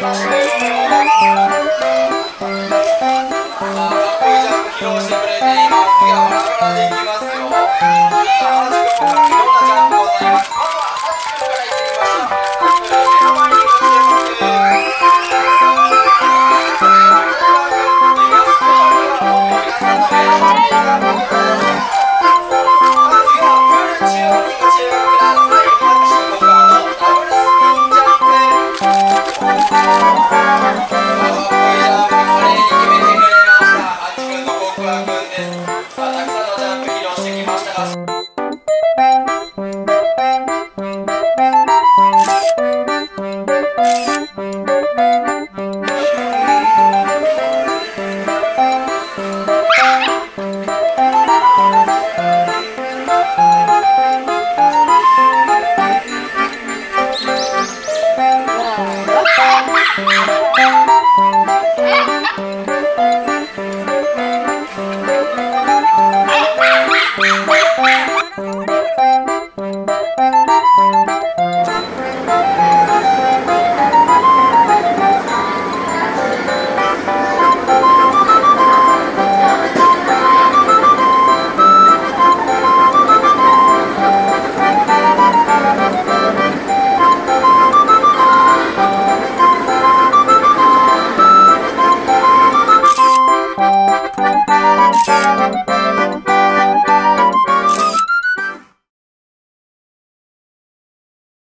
Bye. Yeah.